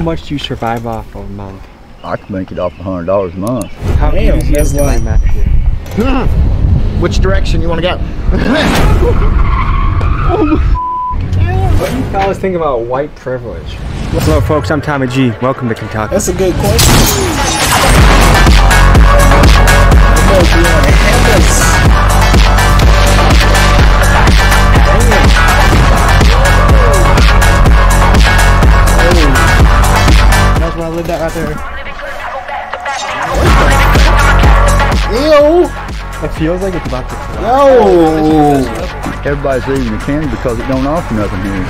How much do you survive off of a month? I can make it off a hundred dollars a month. How Damn, easy that's is my like- map here? Which direction you want to go? What do you fellas think about white privilege? Hello, folks. I'm Tommy G. Welcome to Kentucky. That's a good question. Where I lived at right there. Ew! It feels like it's about to fly. Yo! Everybody's leaving the candy because it don't offer nothing here.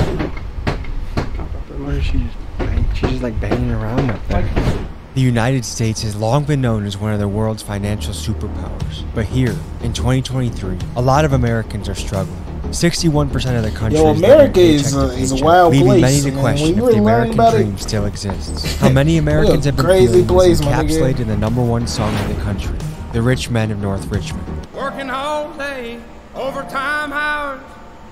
What is she just bang- She's just like banging around up there. The United States has long been known as one of the world's financial superpowers. But here, in 2023, a lot of Americans are struggling. 61% of the country Yo, is living America is paycheck a- is a wild leaving place, many to man. question if the American about it- dream still exists. How many Americans have been crazy place, is my nigga. encapsulated in the number one song in the country, "The Rich Men of North Richmond." Working all day, overtime hours,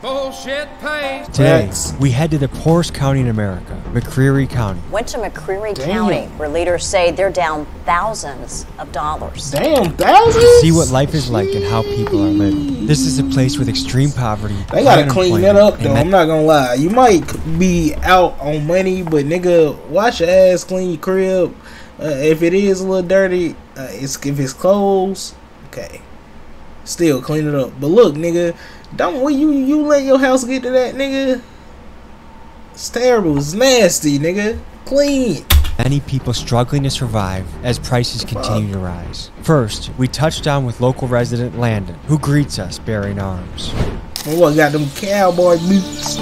bullshit pays. Today, Facts. we head to the poorest county in America, McCreary County. Went to McCreary Damn. County, where leaders say they're down thousands of dollars. Damn, thousands? See what life is like and how people are living. This is a place with extreme poverty. They gotta clean that up though. and I'm not gonna lie. You might be out on money, but nigga, watch your ass clean your crib. Uh, if it is a little dirty, uh, it's if it's clothes, okay. Still clean it up. But look, nigga, don't when you you let your house get to that, nigga. It's terrible. It's nasty, nigga. Clean. many people struggling to survive as prices continue to rise. First, we touch down with local resident Landon, who greets us bearing arms. Oh, and what got them cowboy boots?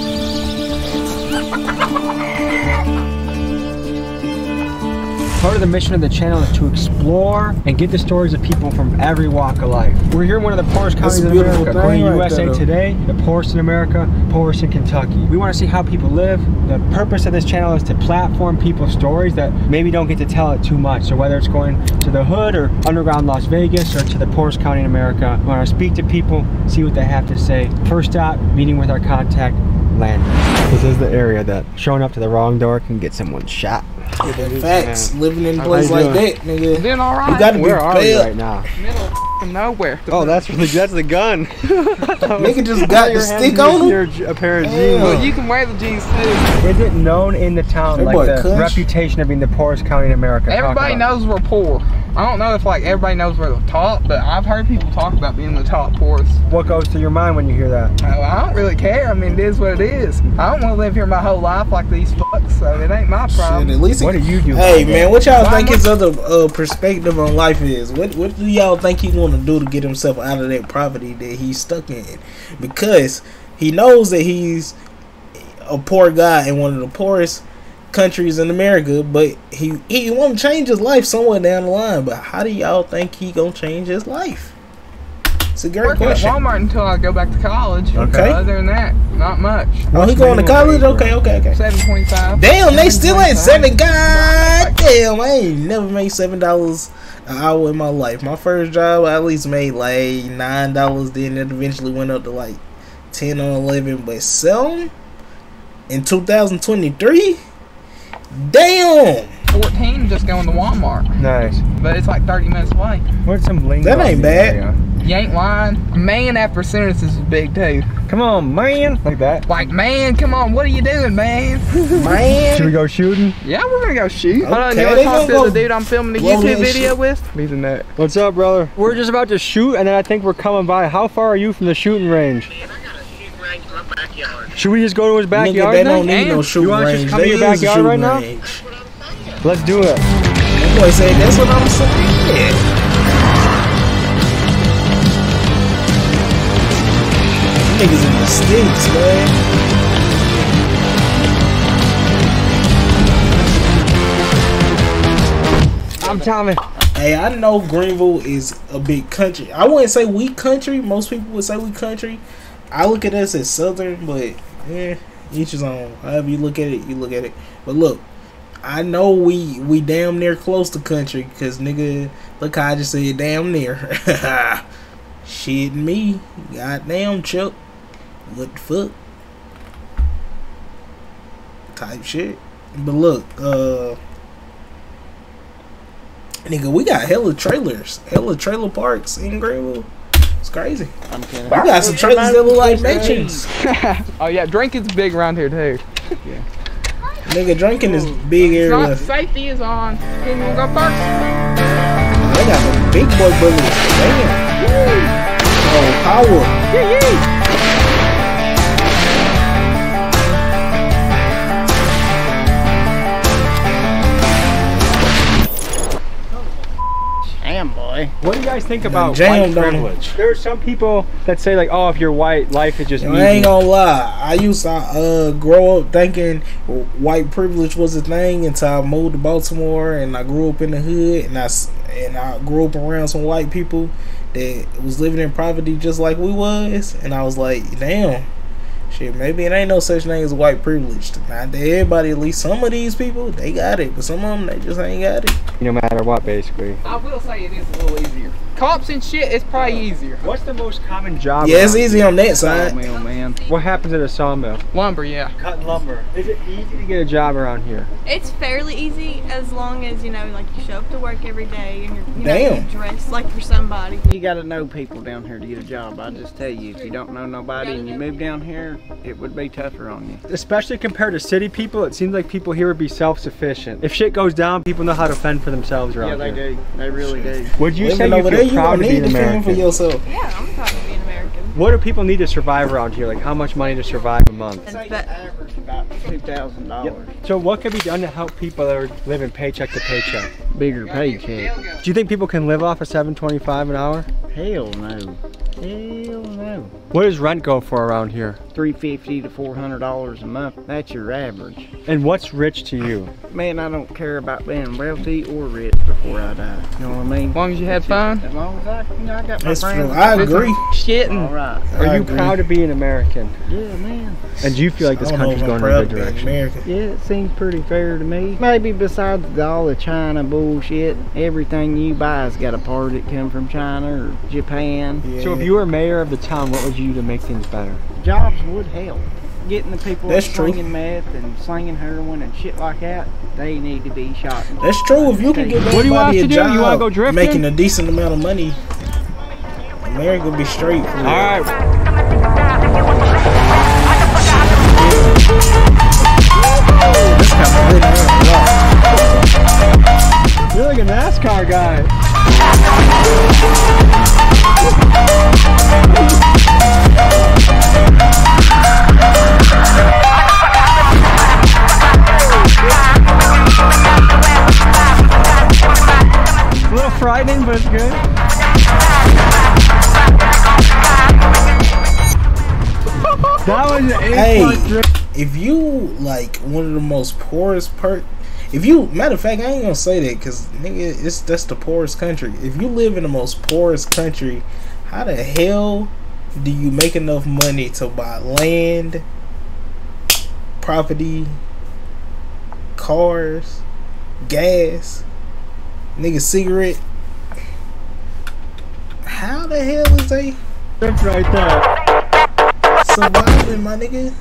Part of the mission of the channel is to explore and get the stories of people from every walk of life. We're here in one of the poorest counties in beautiful America. thing According to right USA. Today, the poorest in America, poorest in Kentucky. We want to see how people live. The purpose of this channel is to platform people's stories that maybe don't get to tell it too much. So whether it's going to the hood or underground Las Vegas or to the poorest county in America, we want to speak to people, see what they have to say. First stop, meeting with our contact, Landon. This is the area that showing up to the wrong door can get someone shot. Facts. Living in a place like doing? that, nigga. Doing all right. You gotta be Where are we prepared. right now? middle of nowhere. Oh, that's the that's the gun. Nigga just got the Your stick hands on him. your j- a pair of jeans. Well, you can wear the jeans too. Is it known in the town That like the Kush. reputation of being the poorest county in America? Everybody knows we're poor. I don't know if like everybody knows we're the top, but I've heard people talk about being the top poorest. What goes to your mind when you hear that? Oh, I don't really care. I mean, it is what it is. I don't want to live here my whole life like these fucks, so it ain't my Shit, problem. at least What do you do? Hey man, what y'all think his other uh, perspective on life is? What what do y'all think he want to do to get himself out of that poverty that he's stuck in? Because he knows that he's a poor guy and one of the poorest countries in America, but he he want to change his life somewhere down the line. But how do y'all think he gonna change his life? It's a great Working at. Walmart until I go back to college. Okay. Other than that, not much. Oh, he going to college? Okay, okay, okay. Seven twenty-five. Damn, they still ain't seven. 7.25. God damn, I ain't never made seven dollars an hour in my life. My first job, I at least made like nine dollars. Then it eventually went up to like ten or eleven. But seven in two thousand twenty three. Damn, Fourteen just going to Walmart, Nice. but it's like thirty minutes away. What's some lingo? That ain't bad. area? You ain't lying. Man after sentences is big too. Come on, man. Like that. Like, man, come on, what are you doing, man? Man. Should we go shooting? yeah, we're gonna go shoot. Hold on, Okay, you they wanna talk gonna go the dude I'm filming the blow YouTube video shit. with? He's in that. What's up, brother? We're just about to shoot, and then I think we're coming by. How far are you from the shooting range? Should we just go to his Nigga, backyard they don't need no And shooting you wanna just range. come to They your backyard shooting right now? range. Let's do it. That boy said that's what I'm saying. Niggas in the sticks, man. I'm Tommy. Hey, I know Greenville is a big country. I wouldn't say we country. Most people would say we country. I look at us as southern, but eh, each his own. However you look at it, you look at it. But look, I know we we damn near close to country because nigga, look how I just said damn near. Shit me, goddamn Chuck. What the fuck? Type shit. But look, uh, Nigga, we got hella trailers, hella trailer parks in Greenville. It's crazy. I'm kidding. We got some trailers that look like mansions. oh yeah, drinking's big around here too. Nigga, drinking is big Not safety is on. Who wanna go first? They got some big boy bullets. Damn. Oh, power. Damn, boy. What do you guys think about jam white don't- privilege? There are some people that say like, oh, if you're white, life is just Yo, easy. I ain't gonna lie. I used to uh, grow up thinking white privilege was a thing until I moved to Baltimore and I grew up in the hood and I s- and I grew up around some white people that was living in poverty just like we was, and I was like, damn. Shit, maybe it ain't no such thing as white privilege. Not that everybody, at least some of these people, they got it, but some of them they just ain't got it. No matter what, basically. I will say it is a little easier. Cops and shit, it's probably easier. What's the most common job? Yeah, it's easy on that oh, side. Sawmill, oh, man. What happens at a sawmill? Lumber, yeah. Cutting lumber. Is it easy to get a job around here? It's fairly easy as long as you know, like you show up to work every day and you're, you know, you're dressed like for somebody. You gotta know people down here to get a job. I just tell you, if you don't know nobody and you move down here, it would be tougher on you. Especially compared to city people, it seems like people here would be self-sufficient. If shit goes down, people know how to fend for themselves around here. Yeah, they here. do. They really do. Would you say you over feel there, you proud don't to be need an to for yourself. Yeah, I'm proud to be an American. What do people need to survive around here? Like how much money to survive a month? But Average about two thousand dollars. So what can be done to help people that are living paycheck to paycheck? Bigger paycheck. Do you think people can live off of 7.25 an hour? Hell no. Hell no. What does rent go for around here? Three fifty to four hundred dollars a month. That's your average. And what's rich to you? Man, I don't care about being wealthy or rich before I die. You know what I mean? As long as you had fun. As long as I, you know, I got my That's true. I agree. Shit All and. Are I you agree. proud to be an American? Yeah, man. And do you feel like this I don't know country's going in a proud good direction? American. Yeah, it seems pretty fair to me. Maybe besides the- all the China bullshit, everything you buy's got a part that come from China or Japan. Yeah. So if you were mayor of the town, what would you do to make things better? Jobs would help. Getting the people That's true. slinging meth and slinging heroin and shit like that, they need to be shot. That's true. If you can get What do you want everybody a to do? You wanna job go drifting? making a decent amount of money, America will be straight. All right. If you like one of the most poorest per, if you matter of fact, I ain't gonna say that because nigga, it's that's the poorest country. If you live in the most poorest country, how the hell do you make enough money to buy land, property, cars, gas, nigga, cigarette? How the hell is they That's right there. surviving, my nigga?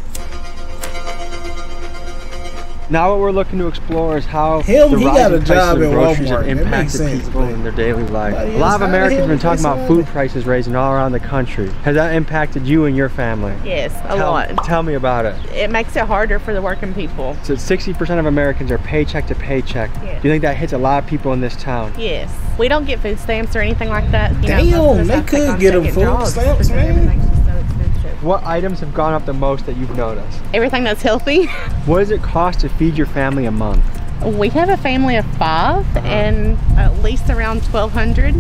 Now what we're looking to explore is how Him, the he rising got a prices job of groceries have Walmart. That makes impacted sense, people but in their daily life. A lot of Americans have been talking about food prices raising all around the country. Has that impacted you and your family? Yes, a tell, lot. Tell me about it. It makes it harder for the working people. So 60% of Americans are paycheck to paycheck. Yes. Do you think that hits a lot of people in this town? Yes. We don't get food stamps or anything like that. You Damn, know, most of us they could get on get 'em second food jobs stamps, man. What items have gone up the most that you've noticed? Everything that's healthy. What does it cost to feed your family a month? We have a family of 5 uh-huh. and at least around 1200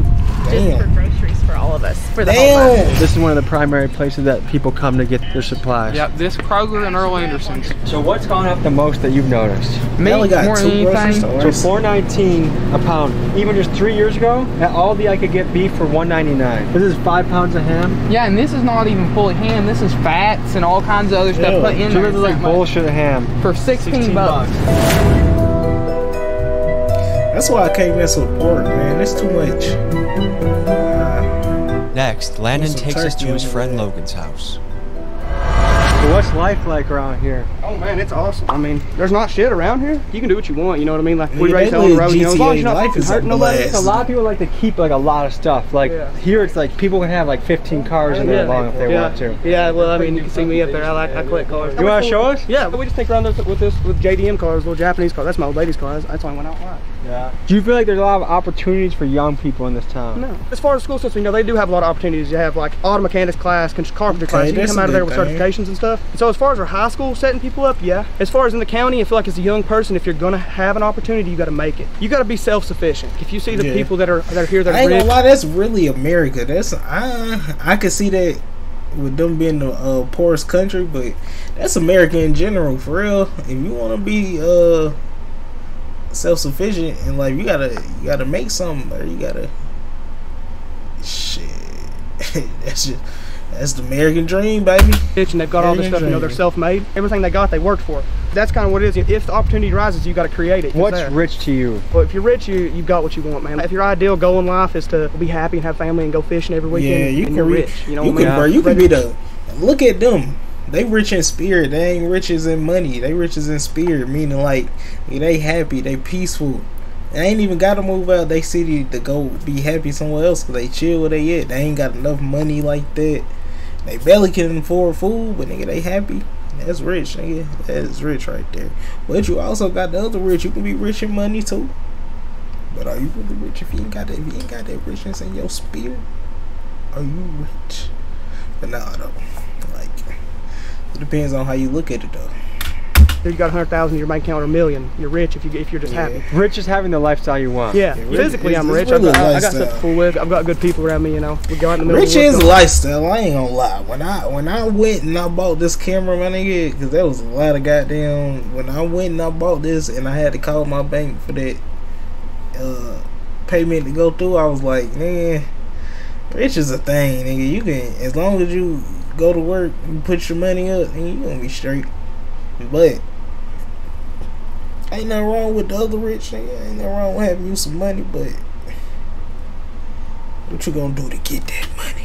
just for groceries for all of us for the whole month. This is one of the primary places that people come to get their supplies. Yep, this Kroger and Earl Anderson's. So what's gone up the most that you've noticed? Me only got more than anything. stores. So 4.19 a pound. Even just three years ago, at Aldi I could get beef for 199. This is five pounds of ham. Yeah, and this is not even fully ham. This is fats and all kinds of other stuff Yeah. put in So there. this is like It's that much. bullshit ham. for 16, bucks. That's why I can't mess with pork, man. It's too much. Next, Landon takes us to his friend. Logan's house. So what's life like around here? Oh man, it's awesome. I mean, there's not shit around here. You can do what you want. You know what I mean? Like we Yeah, race they on the live road. You know, as long as you're not life fucking is a hurting nobody. blast. A lot of people like to keep like a lot of stuff. Like Yeah. here, it's like people can have like 15 cars in there long if they yeah. want to. Yeah, well, I mean, you can see me up there. I like, I collect cars. You want to show us? Yeah, we just take around with with this with JDM cars, little Japanese cars. That's my old lady's car. That's, that's why I went out right. Yeah. Do you feel like there's a lot of opportunities for young people in this town? No. As far as school system, you know, they do have a lot of opportunities. You have like auto mechanics class, con- carpentry Okay, class. You can come out of there with thing. certifications and stuff. And so as far as our high school setting people up, yeah. As far as in the county, I feel like as a young person, if you're gonna have an opportunity, you got to make it. You got to be self-sufficient. If you see the Yeah. people that are that are here that I ain't rich, gonna lie, that's really America. That's I I could see that with them being the uh, poorest country, but that's America in general, for real. If you want to be uh self sufficient and like you gotta you gotta make something or you gotta shit. that's just that's the American dream, baby. rich and they've got all this American stuff. You know, they're self-made. Everything they got, they worked for. That's kind of what it is. If the opportunity rises, you got to create it. It's What's there. rich to you? Well, if you're rich, you you've got what you want, man. If your ideal goal in life is to be happy and have family and go fishing every weekend, Yeah, you and can you're rich. You know you what I can, mean? bro. You can be the. Look at them. They rich in spirit. They ain't riches in money. They riches in spirit. Meaning like they happy. They peaceful. They ain't even got to move out they city to go be happy somewhere else. Cause they chill where they at. They ain't got enough money like that. They barely can afford food, but nigga, they happy. That's rich, nigga. That's rich right there. But you also got the other rich. You can be rich in money too. But are you really rich if you ain't got that? If you ain't got that richness in your spirit, are you rich? But nah, though. Like, it depends on how you look at it, though. If you got a hundred thousand in your bank account or a million, you're rich if you if you're just Yeah. happy. Rich is having the lifestyle you want. Yeah, really- physically it's- I'm rich. really I've got, a I got stuff lifestyle. to fool with. I've got good people around me. You know, we go out in the middle. Rich is a lifestyle. I ain't gonna lie. When I when I went and I bought this camera, my nigga, because there was a lot of goddamn. When I went and I bought this, and I had to call my bank for that uh, payment to go through, I was like, man, rich is a thing, nigga. You can as long as you go to work, you put your money up, and you gonna be straight. But ain't nothing wrong with the other rich nigga. Ain't nothing wrong with having you some money, but what you gonna do to get that money?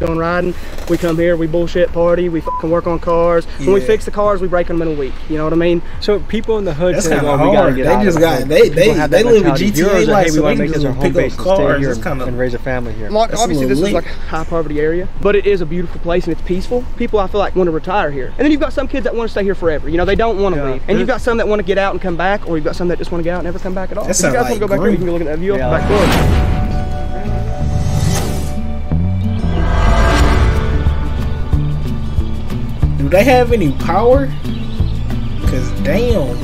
Going riding, we come here, we bullshit party, we fucking work on cars. When we fix the cars, we break them in a week. You know what I mean? So people in the hood That's say, kinda well, we gotta hard. get They out just of got- hood. they- they- have they live in mentality. GTA Yours are, life, hey, so we want they to make just this our pick home up base and stay cars. here and, and raise a family here. Like, obviously, this is like a high poverty area, but it is a beautiful place and it's peaceful. People, I feel like, want to retire here. And then you've got some kids that want to stay here forever. You know, they don't want to Yeah. leave. And you've got some that want to get out and come back, or you've got some that just want to get out and never come back at all. That if you guys sound want to go back there, you can go look at that view Yeah. off the back Do they have any power? Cause damn,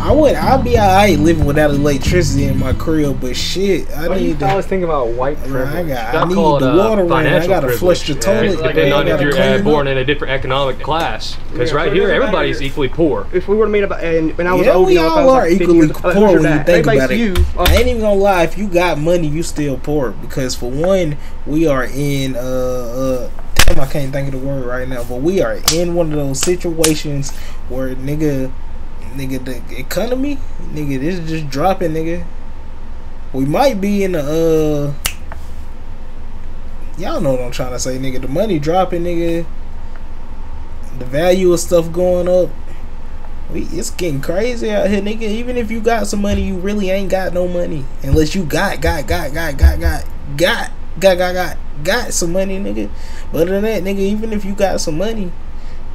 I would. I'd be alright living without electricity in my crib, but shit, I What need to. fellas think about white I privilege? got. I need called, the uh, water running. I gotta flush the privilege. toilet. Yeah, depending on if you're uh, born in a different economic class. Because Yeah, right so here, everybody's matter. equally poor. If we were to meet up, and when I was Yeah, old, we you know, all are like equally years poor when you think They about base it. you off- I ain't even gonna lie. If you got money, you still poor because for one, we are in uh, uh damn, I can't think of the word right now, but we are in one of those situations where nigga, nigga, the economy, nigga, this is just dropping, nigga. We might be in the uh, y'all know what I'm trying to say, nigga. The money dropping, nigga. The value of stuff going up. We, it's getting crazy out here, nigga. Even if you got some money, you really ain't got no money unless you got, got, got, got, got, got, got, got, got, got, got some money, nigga. But other than that, nigga, even if you got some money,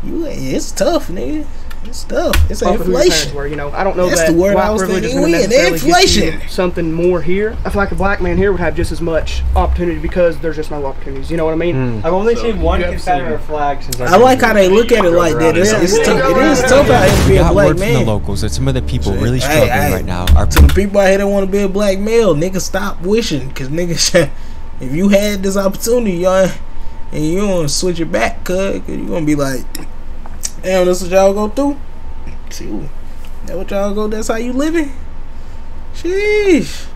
you it's tough, nigga. It's tough. It's off of who your parents inflation. were, you know, I don't know That's that the word white I was privilege is thinking. gonna We in necessarily get you inflation. something more here. I feel like a black man here would have just as much opportunity because there's just no opportunities. You know what I mean? Hmm. I've only So, seen one Confederate flag since I like how they look at it like that. It's, it's tough. It is tough out here to be a got black word from the locals that some of the people really Hey, struggling hey, right now are To the people out here that want to be a black male, nigga, stop wishing. Cause nigga, if you had this opportunity, y'all, and you want to switch it back, cuz, cause you gonna be like, damn, this what y'all go through. See, that what y'all go. That's how you living. Sheesh.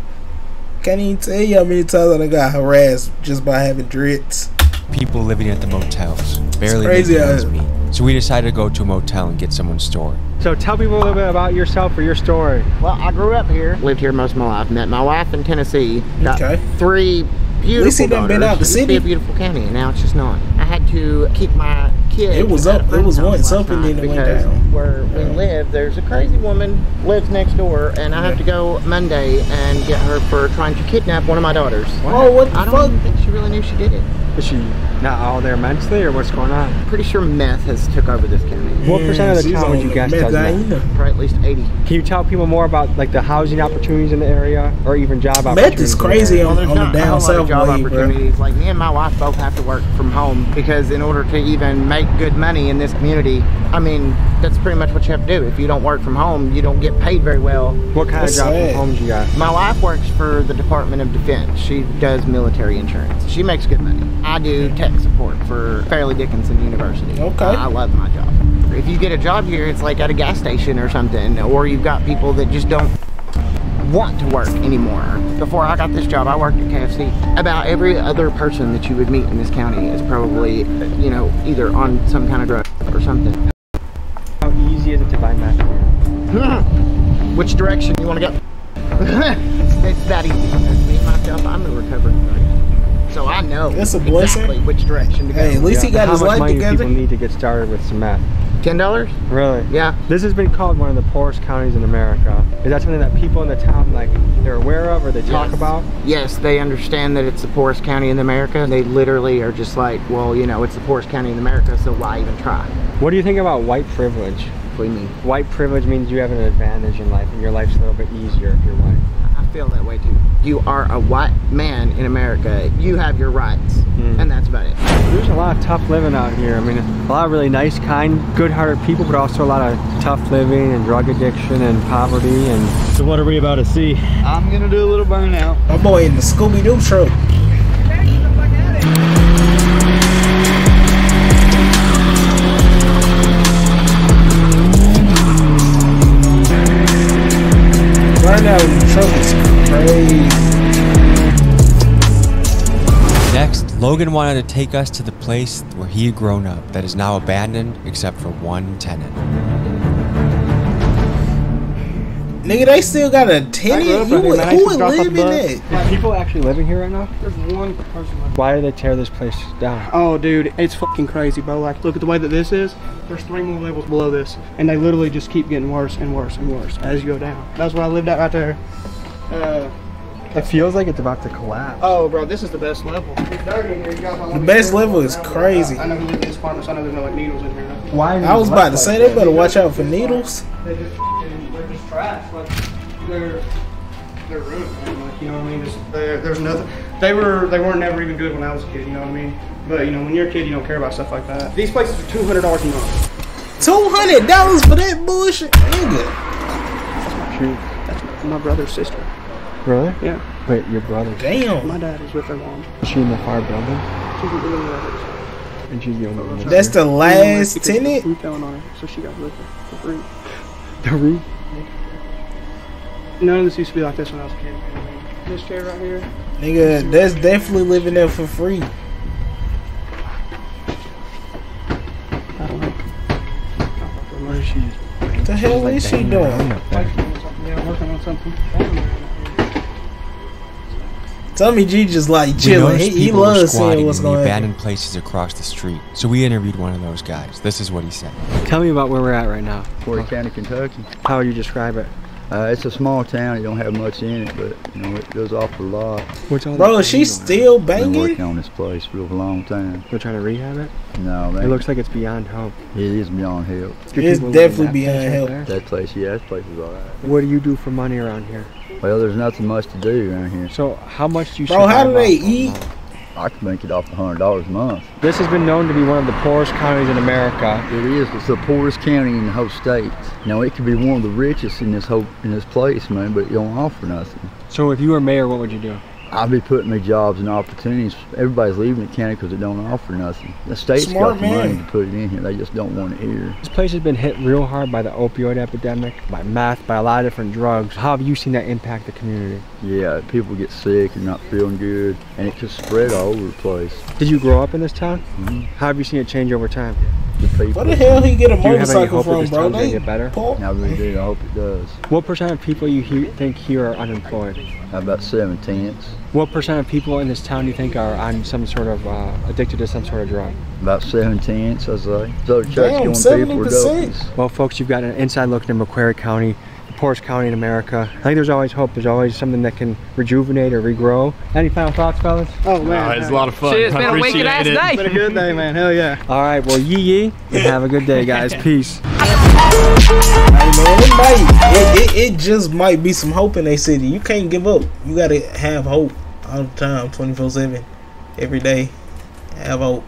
Can't even tell you how many times I got harassed just by having dreads. people living at the motels, barely crazy making out ends here. meet. So we decided to go to a motel and get someone's story. So tell people a little bit about yourself or your story. Well, I grew up here, lived here most of my life. Met my wife in Tennessee. Got Okay. three beautiful least he done been out the Used to be city. a beautiful county, and now it's just not. I had to keep my kids. It was up- it was house once last up and then it went down. Where we live, there's a crazy woman lives next door, and I have to go Monday and get her for trying to kidnap one of my daughters. Oh, what the I don't fuck? even think she really knew she did it. But she not all there mentally, or what's going on? Pretty sure meth has took over this county. What percent of the she's town would you guess meth, does I that? ain't know. Probably at least 80. Can you tell people more about like the housing opportunities in the area, or even job Meth opportunities? Meth is in the crazy area? on, There's on the not a down south job way, bro. opportunities. Like me and my wife both have to work from home because in order to even make good money in this community, I mean, that's pretty much what you have to do. If you don't work from home, you don't get paid very well. What kind That's of job sad. from homes you got? My wife works for the Department of Defense. She does military insurance. She makes good money. I do tech support for Fairleigh Dickinson University. Okay. I love my job. If you get a job here, it's like at a gas station or something, or you've got people that just don't want to work anymore. Before I got this job, I worked at KFC. About every other person that you would meet in this county is probably, you know, either on some kind of drug or something. How easy is it to buy meth? Which direction you want to go? it's, it's that easy. Me myself, I'm a recovering drug. So I know That's a blessing. exactly which direction to go. Hey, at least he got How his much life money do together. people need to get started with some meth? Ten dollars? Really? Yeah. This has been called one of the poorest counties in America. Is that something that people in the town like they're aware of or they talk Yes. about? Yes, they understand that it's the poorest county in America. They literally are just like, well, you know, it's the poorest county in America, so why even try? What do you think about white privilege? What do you mean? White privilege means you have an advantage in life and your life's a little bit easier if you're white. I feel that way too. You are a white man in America. You have your rights, Mm. and that's about it. There's a lot of tough living out here. I mean, a lot of really nice, kind, good-hearted people, but also a lot of tough living and drug addiction and poverty. And so, what are we about to see? I'm gonna do a little burnout. My boy in the Scooby Doo Logan wanted to take us to the place where he had grown up that is now abandoned except for one tenant. Nigga, they still got a grew tenant. up You would, who would to drop off live in the that? Is people actually living here right now? There's one person. left. Why did they tear this place down? Oh, dude, it's fucking crazy, bro. Like, look at the way that this is. There's three more levels below this, and they literally just keep getting worse and worse and worse as you go down. That's where I lived at right there. Uh, It feels like it's about to collapse. oh, bro, this is the best level. It's dirty in here. You guys might The wanna best level is crazy. I know who live in this apartment, so I know there's no like needles in here. Why? I was about to say they better watch out for needles. They just, they're just trash. Like, they're they're ruined, man. Like, you know what I mean? Just, there's nothing. They were they weren't never even good when I was a kid. You know what I mean? But you know, when you're a kid, you don't care about stuff like that. These places are two hundred dollars a month. Two hundred dollars for that bullshit, nigga. That's my brother's sister. Really? Yeah. Wait, your brother? Damn. My dad is with her mom. Is she in the far building? She's in the others. And she's the only one. that's That's the last Because the tenant. roof fell on her, so she got liquor for free. The roof? None of this used to be like this when I was a kid. This chair right here. Nigga, that's definitely living there for free. I don't know. Where is she? What the hell is she doing? Yeah, I'm working on something. Tommy G just like We chilling. He, he people were loves seeing squatting what's in going on. abandoned places across the street. So we interviewed one of those guys. This is what he said. Tell me about where we're at right now. Porter County, Kentucky. How would you describe it? Uh, it's a small town. It don't have much in it, but you know it goes off a lot. What's all Bro, that she's going still Been working on this place for a long time. We're trying to rehab it? No, man, It looks like it's beyond hope. it is beyond help. It's people live in definitely beyond place right help. That place, yeah, that place is alright. What do you do for money around here? Well, there's nothing much to do around here. So, how much do you Bro, how do they eat? I can make it off a hundred dollars a month. This has been known to be one of the poorest counties in America. It is. It's the poorest county in the whole state. Now it could be one of the richest in this whole in this place, man, but it don't offer nothing. So, if you were mayor, what would you do? I'll be putting me jobs and opportunities. Everybody's leaving the county because it don't offer nothing. The state's Smart got the money to put it in here. They just don't want it here. This place has been hit real hard by the opioid epidemic, by meth, by a lot of different drugs. How have you seen that impact the community? Yeah, people get sick and not feeling good, and it just spread all over the place. Did you grow up in this town? Mhm. How have you seen it change over time? The people. Where the hell he get a Do you have any motorcycle hope that from, this bro? gonna They get better? poor. I really do. I hope it does. What percent of people you he- think here are unemployed? About seven tenths. What percent of people in this town do you think are on some sort of uh, addicted to some sort of drug? About seven tenths, I say. So the church Damn, going 70%. people are dopies. Well, folks, you've got an inside look into McCreary County, the poorest county in America. I think there's always hope. There's always something that can rejuvenate or regrow. Any final thoughts, fellas? Oh man, it's a lot of fun. Shit, it's I been a wicked appreciate ass it. day. It's been a good day, man. Hell yeah. All right. Well, yee yee, and have a good day, guys. Peace. Hey man, it might. It, it, it just might be some hope in a city. You can't give up. You gotta have hope all the time, twenty four seven, every day. Have hope.